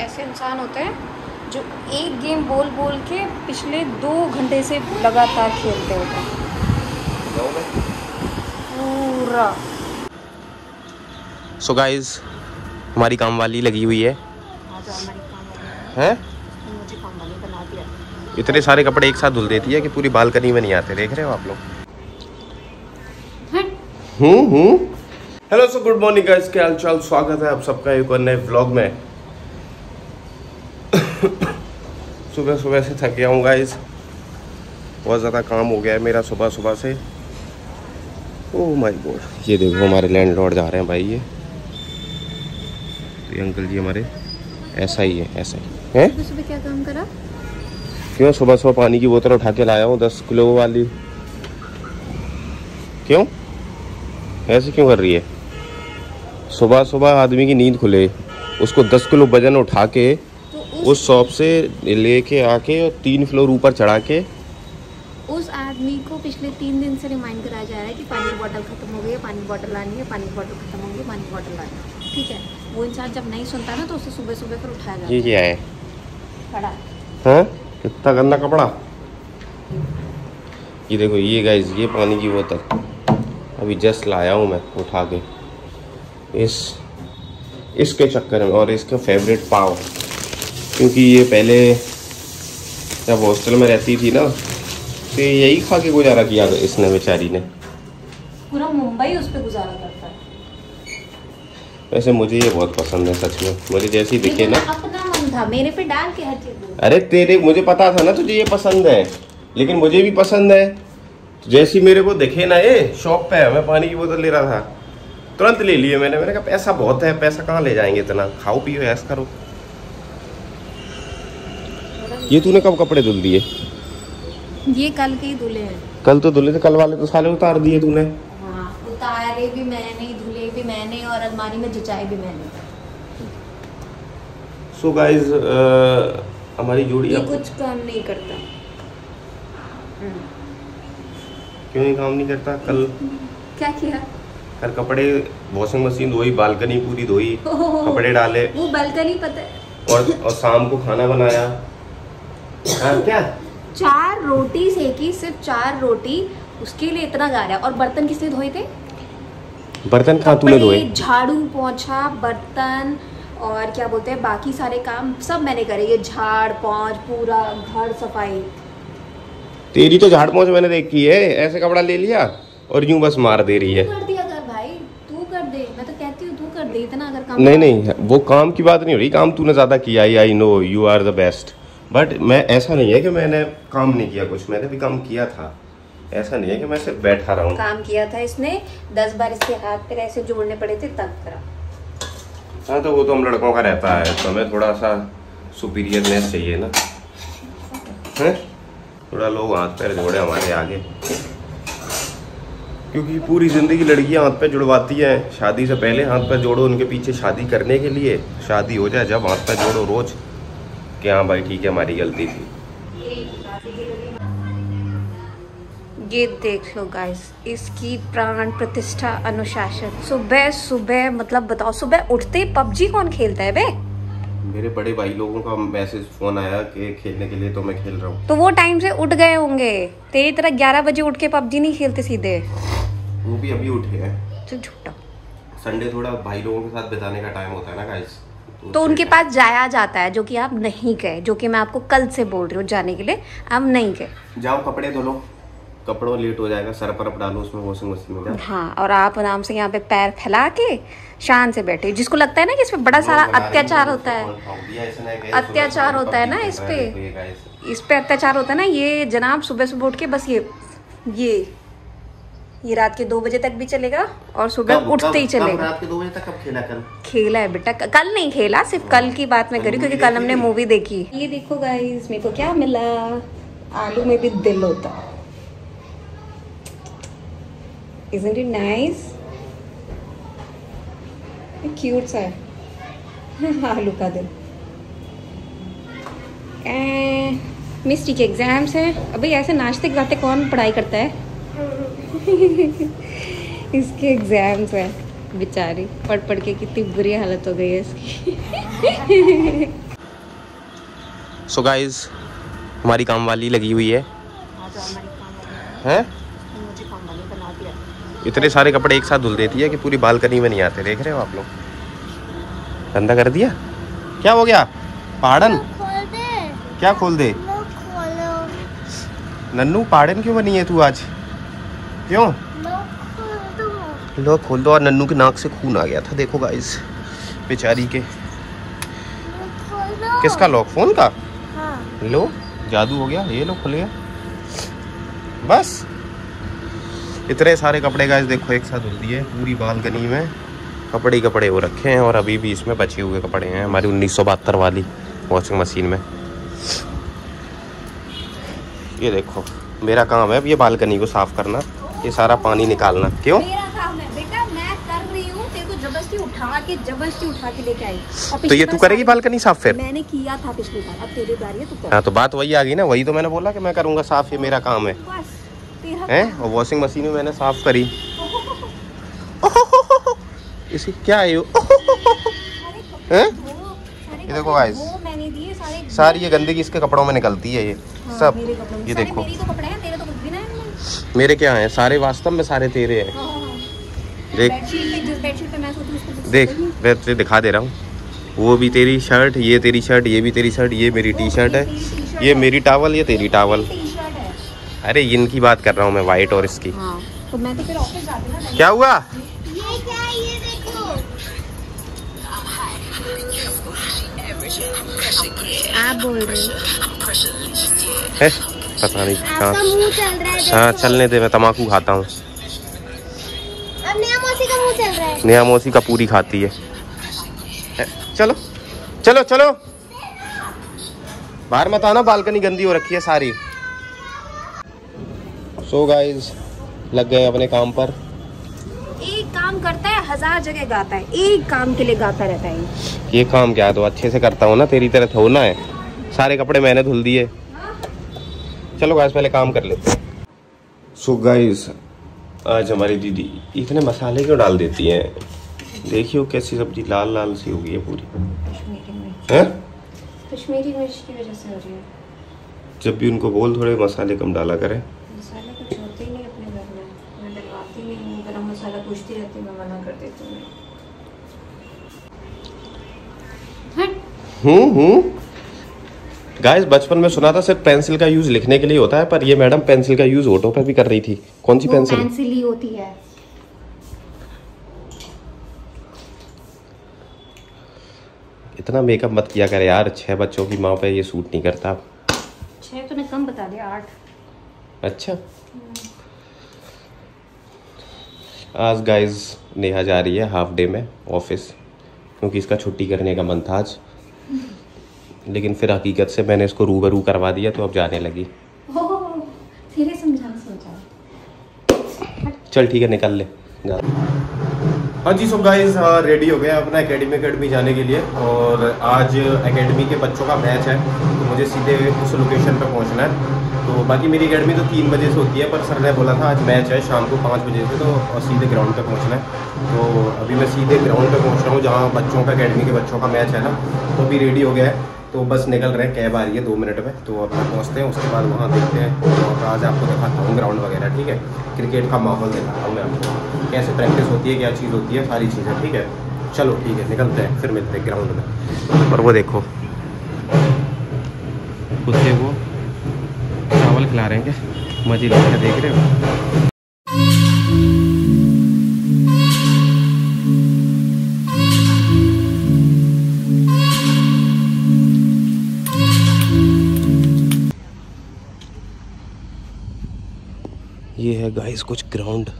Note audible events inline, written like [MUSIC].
ऐसे इंसान होते हैं जो एक गेम बोल बोल के पिछले दो घंटे से लगातार खेलते होते हैं। पूरा। सो गाइस हमारी काम वाली लगी हुई है। आज हमारी काम वाली हैं? ने मुझे काम वाली बना दिया इतने सारे कपड़े एक साथ धुल देती है कि पूरी बालकनी में नहीं आते। देख रहे हो आप लोग। हम्म हम्म। Hello so good morning guys क्या हाल चाल? स्वागत है आप सबका एक और नए व्लॉग में। [COUGHS] सुबह सुबह से थक गया हूँ गाइस बहुत ज़्यादा काम हो गया है मेरा सुबह सुबह से। ओह माय गॉड ये देखो हमारे लैंडलॉर्ड जा रहे हैं भाई ये। तो ये अंकल जी हमारे। ऐसा ही है ऐसा ही। है? सुबह क्या काम करा? क्यों? सुबह सुबह पानी की बोतल उठा के लाया हूँ दस किलो वाली। क्यों? ऐसे क्यों कर रही है? सुबह सुबह आदमी की नींद खुले उसको दस किलो वज़न उठा के उस शॉप से लेके आके और तीन फ्लोर ऊपर चढ़ा के उस आदमी को पिछले तीन दिन से रिमाइंड कराया जा रहा है कि पानी की बोतल खत्म हो गई है पानी की बोतल लानी है पानी की बोतल खत्म हो गई है पानी की बोतल लानी है। ठीक है? वो इंसान जब नहीं सुनता ना तो उसे सुबह सुबह फिर उठाया जाता ये है। क्या है? खड़ा हाँ? कितना गंदा कपड़ा? ये देखो ये गाइस ये पानी की बोतल अभी जस्ट लाया हूँ मैं उठा के। इस इसके चक्कर में और इसका फेवरेट पाव। क्योंकि ये पहले जब हॉस्टल में रहती थी ना तो यही खा के गुजारा किया इसने बेचारी ने। पूरा मुंबई उस पर गुजारा करता है। वैसे मुझे ये बहुत पसंद है सच में। मुझे जैसी दिखे ना। अपना मन था मेरे पे डाल के हर चीज़ अरे तेरे मुझे पता था ना तुझे ये पसंद है लेकिन मुझे भी पसंद है। जैसी मेरे को दिखे ना ये शॉप पे मैं पानी की बोतल ले रहा था। तुरंत ले लिए मैंने। मैंने कहा पैसा बहुत है पैसा कहाँ ले जाएँगे इतना? खाओ पियो ऐसा करो। ये तूने कब कपड़े धुल दिए? ये कल के ही धुले हैं। कल तो धुले थे कल वाले तो साले उतार दिए तूने। हाँ उतारे भी मैंने धुले भी मैंने और अलमारी में जचाए भी मैंने। सो गाइस हमारी जोड़ी ये कुछ काम नहीं करता। क्यों नहीं काम नहीं करता? कल क्या किया? कल कपड़े वॉशिंग मशीन धोई बालकनी पूरी धोई कपड़े डाले। वो बालकनी पता और और शाम को खाना बनाया। हाँ क्या? चार रोटी सेकी सिर्फ़ चार रोटी उसके लिए इतना गा रहा है। और बर्तन किसने धोए थे? बर्तन कहाँ तूने धोए? झाड़ू पोछा बर्तन और क्या बोलते हैं बाकी सारे काम सब मैंने करे। ये झाड़ पोंछ पूरा घर सफ़ाई। तेरी तो झाड़ पहुँच मैंने देखी है। ऐसे कपड़ा ले लिया और यूँ बस मार दे रही है। कर दिया कर भाई। तू कर दे। मैं तो कहती हूँ तू कर दे। इतना अगर काम नहीं नहीं वो काम की बात नहीं हो रही। काम तूने ज़्यादा किया I know you are the best but मैं ऐसा नहीं है कि मैंने काम नहीं किया कुछ मैंने भी काम किया था। ऐसा नहीं है कि मैं सिर्फ़ बैठा रहा हूँ। काम किया था इसने दस बार इसके हाथ पैर ऐसे जोड़ने पड़े थे तब करा। हाँ तो वो तो हम लड़कों का रहता है तो हमें थोड़ा सा सुपीरियरनेस चाहिए ना। हैं? थोड़ा लोग हाथ पैर जोड़े हमारे आगे। क्योंकि पूरी ज़िंदगी लड़कियाँ हाथ पैर जुड़वाती हैं। शादी से पहले हाथ पैर जोड़ो उनके पीछे शादी करने के लिए। शादी हो जाए जब हाथ पैर जोड़ो रोज। कि हाँ भाई ठीक है हमारी गलती थी। ये देख लो गाइस इसकी प्राण प्रतिष्ठा अनुशासन। सुबह सुबह मतलब बताओ सुबह उठते ही पबजी कौन खेलता है बे? मेरे बड़े भाई लोगों का मैसेज फ़ोन आया कि खेलने के लिए तो मैं खेल रहा हूँ। तो वो टाइम से उठ गए होंगे। तेरी तरह ग्यारह बजे उठ के पबजी नहीं खेलते सीधे। वो भी अभी उठे हैं। तो झूठा संडे थोड़ा भाई लोगों के साथ बिताने का टाइम होता है ना गाइस तो उनके पास जाया जाता है जो कि आप नहीं गए जो कि मैं आपको कल से बोल रही हूँ जाने के लिए आप नहीं गए जाओ कपड़े धो लो। कपड़ों लेट हो जाएगा सर पर डालो उसमें वॉशिंग मशीन में हाँ और आप आराम से यहाँ पे पैर फैला के शान से बैठे। जिसको लगता है ना कि इस पे बड़ा सारा अत्याचार होता है। अत्याचार होता है ना इस पे। इस पे अत्याचार होता है ना ये जनाब सुबह सुबह उठ के बस ये ये ये रात के दो बजे तक भी चलेगा और सुबह उठते ही चलेगा। रात के दो बजे तक कब खेला कल? खेला है बेटा। कल नहीं खेला सिर्फ़ कल की बात मैं करी क्योंकि कल हमने मूवी देखी। ये देखो गाइस मेरे को क्या मिला? आलू में भी दिल होता। Isn't it nice? क्यूट सा है। [LAUGHS] आलू का दिल। मिस्टी के एग्ज़ाम्स हैं। अभी ऐसे नाश्ते गाते कौन पढ़ाई करता है? [LAUGHS] इसके एग्ज़ाम्स हैं बेचारी। पढ़ पढ़ के कितनी बुरी हालत हो गई है इसकी। [LAUGHS] सो गाइस हमारी काम वाली लगी हुई है। हैं? इतने सारे कपड़े एक साथ धुल देती है कि पूरी बालकनी में नहीं आते। देख रहे हो आप लोग? गंदा कर दिया? क्या हो गया? पहाड़न क्या खोल दे? नन्नू पहाड़न क्यों बनी है तू आज? क्यों? लो खोल दो, और नन्नू के नाक से खून आ गया था, देखो गाइस बेचारी के। किसका लॉक फ़ोन का? हाँ लो, जादू हो गया, ये लो, खुल। गया बस। इतने सारे कपड़े गाइस देखो, एक साथ धुल दिए, पूरी बालकनी में। कपड़े कपड़े हो रखे हैं, और अभी भी इसमें बचे हुए कपड़े हैं, हमारी उन्नीस सौ बहत्तर वाली वॉशिंग मशीन में। ये देखो, मेरा काम है अब ये बालकनी को साफ़ करना। ये सारा पानी निकालना। क्यों? मेरा काम है बेटा मैं कर रही हूँ तेरे को ज़बरदस्ती उठा के ज़बरदस्ती उठा के लेके आई। और तो ये तू करेगी बालकनी साफ़ फिर? मैंने किया था पिछली बार अब तेरी बारी है तू कर। हाँ तो बात वही आ गई ना वही तो मैंने बोला कि मैं करूँगा साफ़ ये मेरा काम है। हैं? और वॉशिंग मशीन में मैंने साफ़ करी। [LAUGHS] इसी क्या है हैं? ये देखो दिए सारे ये गंदगी इसके कपड़ों में निकलती है ये हाँ, सब। ये देखो। मेरे क्या हैं? सारे वास्तव में सारे तेरे हैं। हाँ, हाँ। देख। पे देख मैं तुझे दिखा दे रहा हूँ। वो भी तेरी शर्ट ये तेरी शर्ट ये भी तेरी शर्ट ये मेरी टी शर्ट है। ये मेरी टावल ये तेरी टावल अरे इनकी बात कर रहा हूँ मैं वाइट और इसकी। हाँ तो मैं तो फिर ऑफ़िस जाती ना क्या हुआ? ये क्या ये देखो। आप बोल रहे है? पता नहीं आपका हाँ। चलने दे मैं तमाकू खाता हूँ। नया मौसी का मुँह चल रहा है। नया मौसी का पूरी खाती है। चलो चलो चलो। बाहर मत आना बालकनी गंदी हो रखी है सारी। सो so गाइस लग गए अपने काम पर। एक काम करता है हज़ार जगह गाता है। एक काम के लिए गाता रहता है ये। ये काम क्या है तो अच्छे से करता हूँ ना तेरी तरह थोड़ा है। सारे कपड़े मैंने धुल दिए। चलो गाइस पहले काम कर लेते हैं। सो so गाइस आज हमारी दीदी इतने मसाले क्यों डाल देती हैं? देखियो कैसी सब्ज़ी लाल लाल सी हो गई है पूरी। कश्मीरी मिर्च। कश्मीरी मिर्च की वजह से हो रही है। जब भी उनको बोल थोड़े मसाले कम डाला करें। मसाले कुछ होते ही नहीं अपने घर में। मैं डलवाती नहीं हूँ गरम मसाला पूछती रहती हूँ मैं मना कर देती हूँ। हट हम्म हम्म। गाइस बचपन में सुना था सिर्फ़ पेंसिल का यूज़ लिखने के लिए होता है पर ये मैडम पेंसिल का यूज़ ऑटो पे भी कर रही थी। कौन सी पेंसिल पेंसिल ही होती है। इतना मेकअप मत किया कर यार छह बच्चों की माँ पे ये सूट नहीं करता। छः तूने कम बता दिया आठ। अच्छा। आज गाइस नेहा जा रही है हाफ़ डे में ऑफ़िस क्योंकि इसका छुट्टी करने का मन था आज। लेकिन फिर हकीकत से मैंने इसको रूबरू करवा दिया तो अब जाने लगी। ओह, तेरे चल ठीक है निकल ले। जा। हाँ जी सो गाइस रेडी हो गए अपना एकेडमी एकेडमी जाने के लिए और आज एकेडमी के बच्चों का मैच है तो मुझे सीधे उस लोकेशन पे पहुँचना है। तो बाकी मेरी एकेडमी तो तीन बजे से होती है पर सर ने बोला था आज मैच है शाम को पाँच बजे से तो और सीधे ग्राउंड पे पहुँचना है। तो अभी मैं सीधे ग्राउंड पे पहुँच रहा हूँ जहाँ बच्चों का अकेडमी के बच्चों का मैच है ना तो अभी रेडी हो गया है। तो बस निकल रहे हैं, कैब आ रही है दो मिनट में। तो अपना पहुँचते हैं, उसके बाद वहाँ देखते हैं। और आज आपको दिखाता हूँ ग्राउंड वगैरह, ठीक है? क्रिकेट का माहौल दिखाता हूँ मैं आपको। कैसे प्रैक्टिस होती है, क्या चीज़ होती है, सारी चीज़ें, ठीक है? चलो, ठीक है, निकलते हैं, फिर मिलते हैं ग्राउंड में। और वो देखो कुत्ते वो चावल खिला रहे हैं क्या? मज़े देख रहे हो? गाइस कुछ ग्राउंड